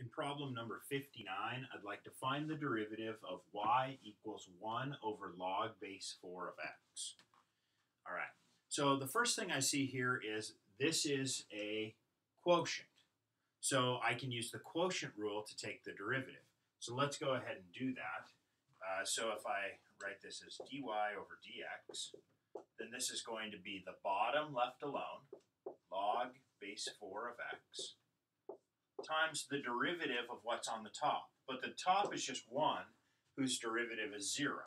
In problem number 59, I'd like to find the derivative of y equals 1 over log base 4 of x. All right, so the first thing I see here is this is a quotient. So I can use the quotient rule to take the derivative. So let's go ahead and do that. Uh, so if I write this as dy over dx, then this is going to be the bottom left alone, log base 4 of x, times the derivative of what's on the top. But the top is just 1, whose derivative is 0.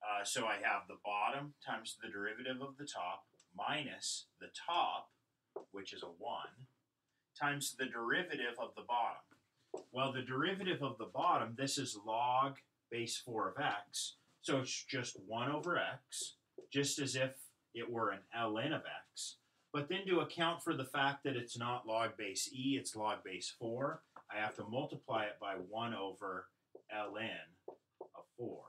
Uh, so I have the bottom times the derivative of the top minus the top, which is a 1, times the derivative of the bottom. Well, the derivative of the bottom, this is log base 4 of x, so it's just 1 over x, just as if it were an ln of x. But then to account for the fact that it's not log base e, it's log base 4, I have to multiply it by 1 over ln of 4.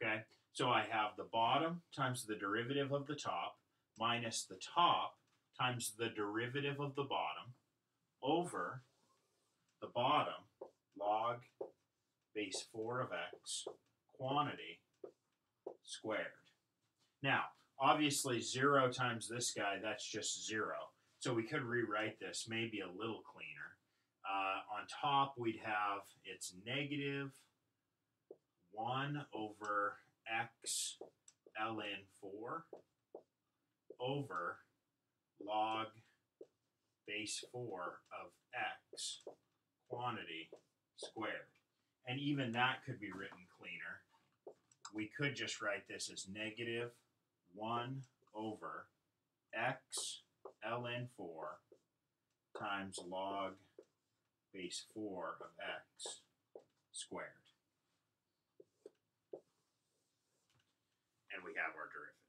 Okay, so I have the bottom times the derivative of the top minus the top times the derivative of the bottom over the bottom log base 4 of x quantity squared. Now, obviously 0 times this guy, that's just 0. So we could rewrite this maybe a little cleaner. Uh, on top, we'd have it's negative 1 over x ln 4 over log base 4 of x quantity squared. And even that could be written cleaner. We could just write this as negative 1 over x ln 4 times log base 4 of x squared. And we have our derivative.